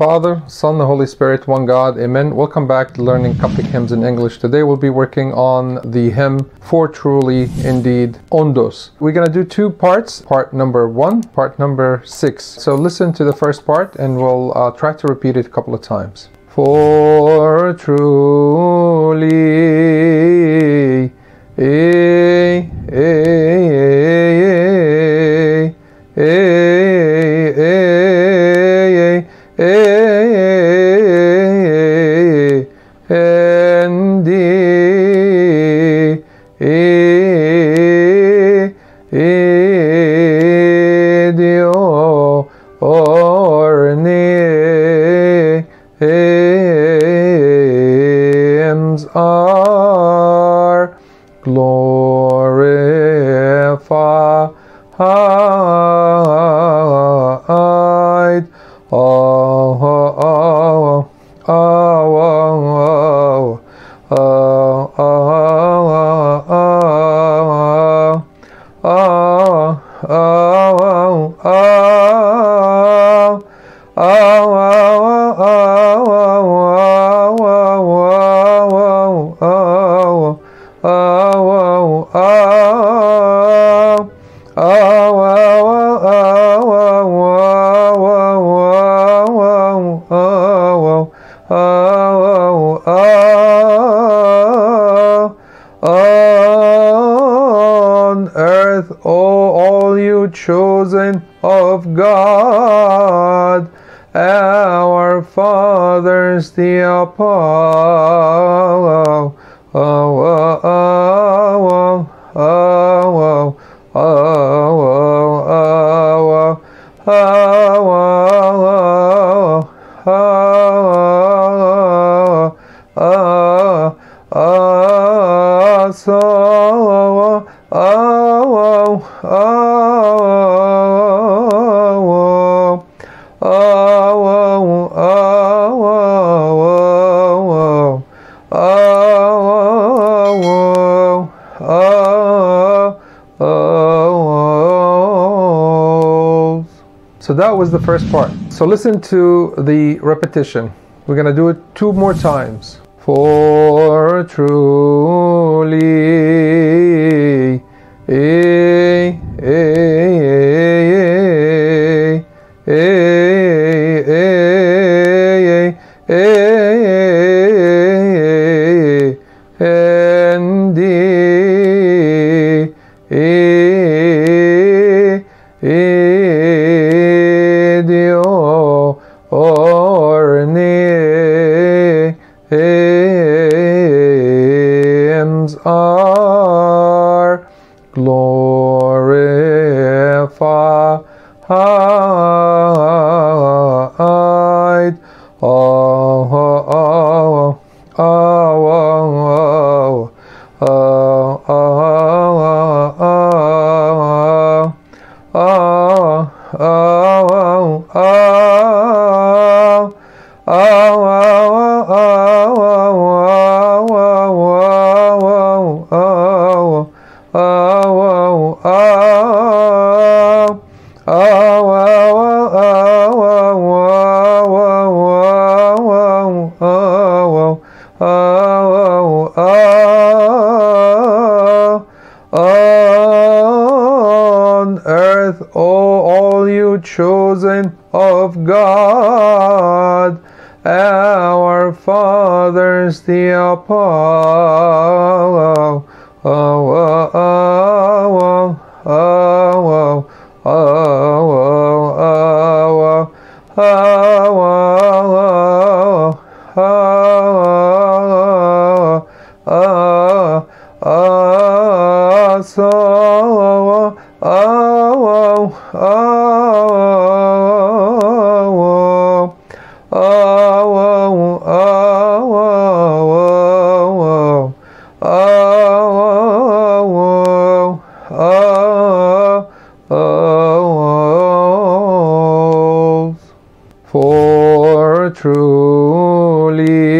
Father, Son, the Holy Spirit, one God, Amen. Welcome back to learning Coptic hymns in English. Today we'll be working on the hymn For Truly Indeed Ondos. We're going to do two parts, part number one, part number six. So listen to the first part and we'll uh, try to repeat it a couple of times. For truly, Oh, oh, oh, oh, oh, on earth, O all you chosen of God, our fathers, the Apollo. Oh, oh, oh, oh, oh, oh, oh, oh, oh, so that was the first part. So listen to the repetition. We're to do it two more times. For truly, oh, oh. The Apollo. Oh, oh, oh, truly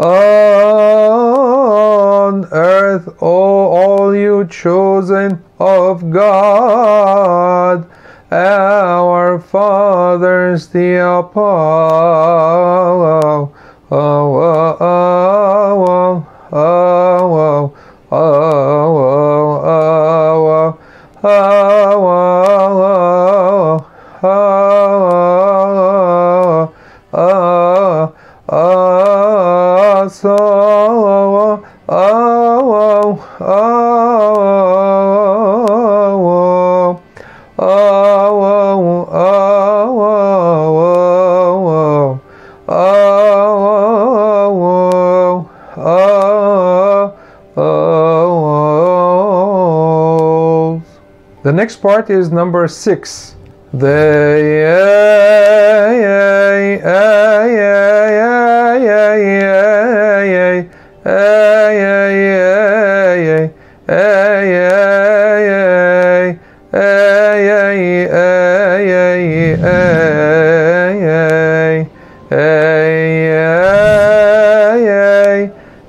on earth, O all you chosen of God, our fathers, the apostles. Oh, oh, oh, oh, oh, oh, oh, oh, oh, oh, oh, oh, The next part is number six.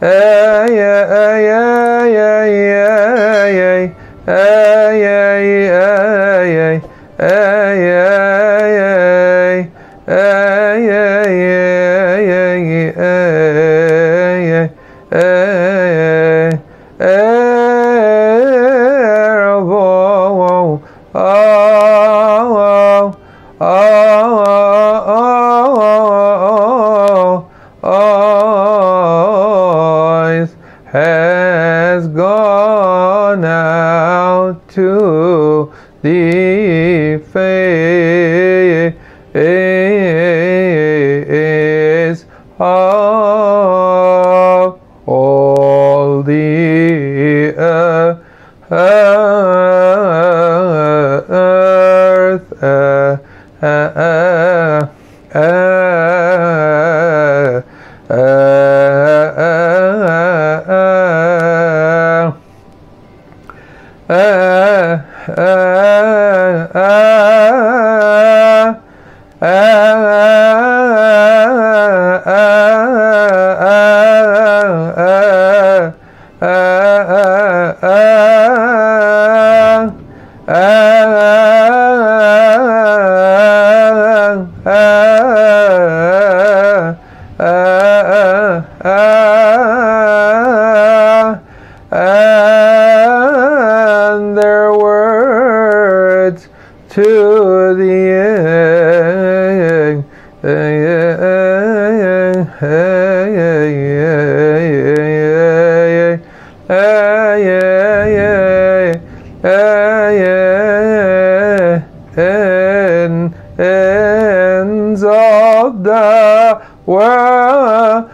آية آية Hey, hey. آآ آآ آآ of the world.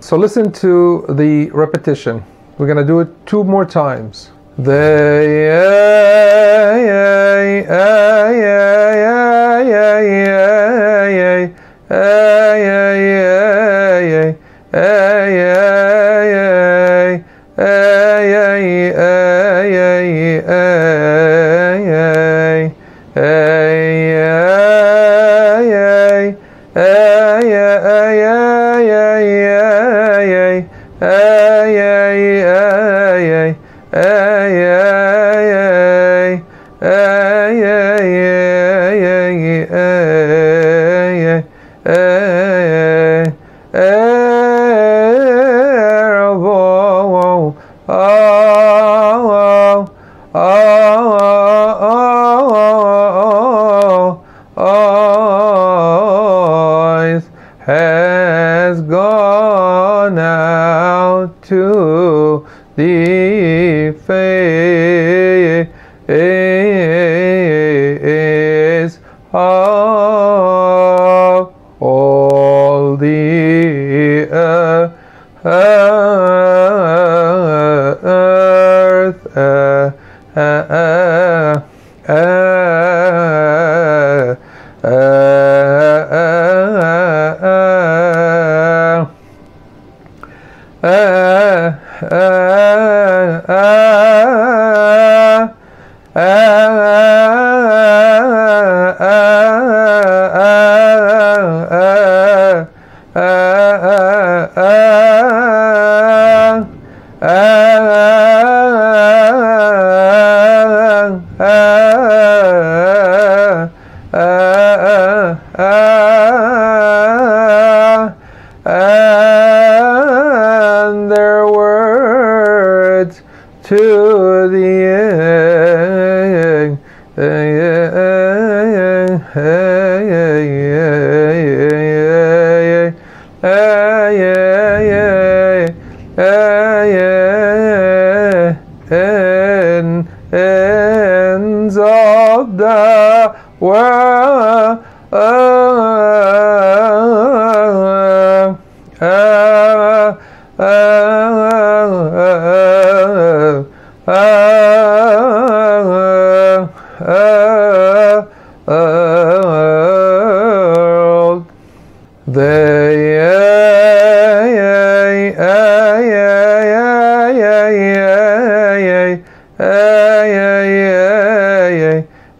So listen to the repetition. We're going to do it two more times. آي آي آي آي, آي آه, آه.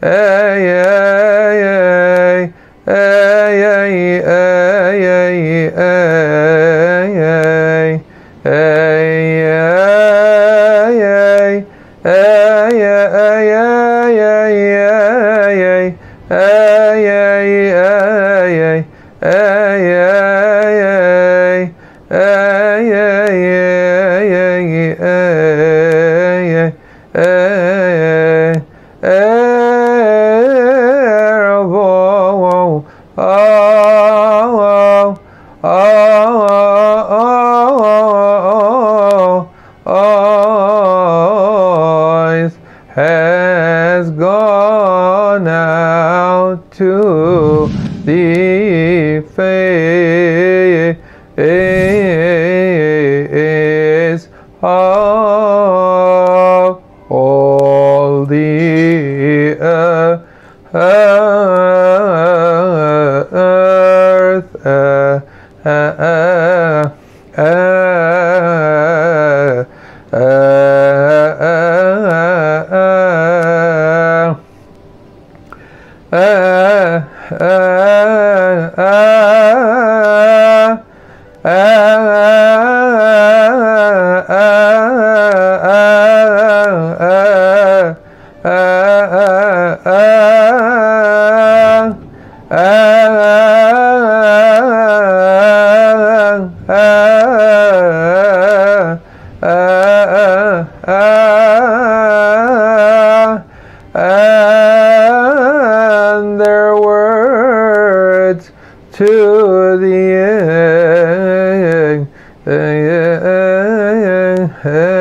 Eh, آه آه آه آه, آه. her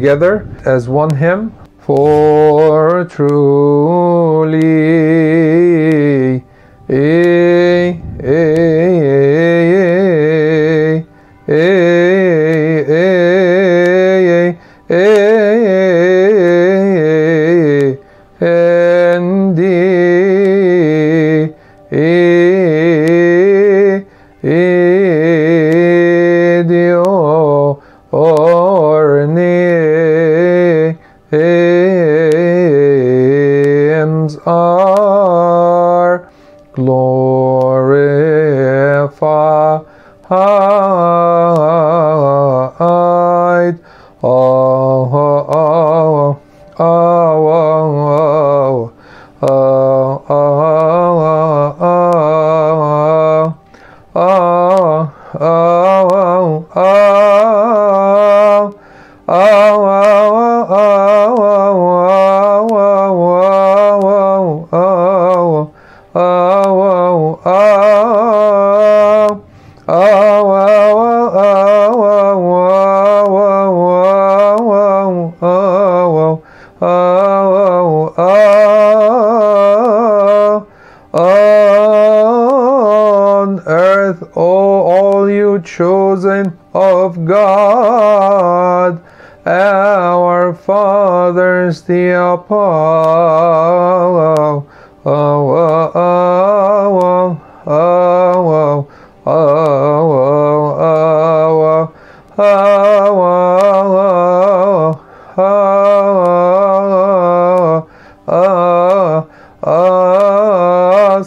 together as one hymn. For truly on earth, O all you chosen of God, our fathers, the apostles. Oh, oh, oh,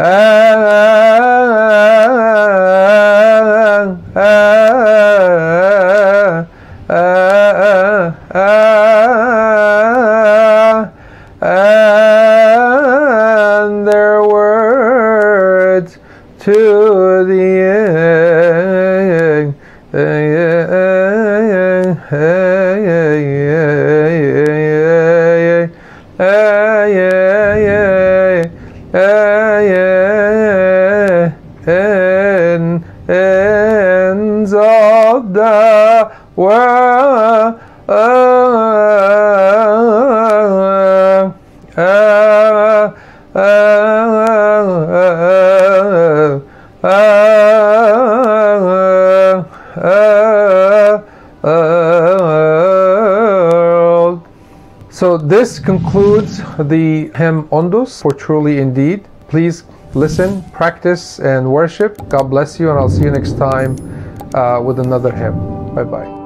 Uh, So this concludes the hymn Ondos for Truly Indeed. Please listen, practice, and worship. God bless you, and I'll see you next time uh, with another hymn. Bye bye.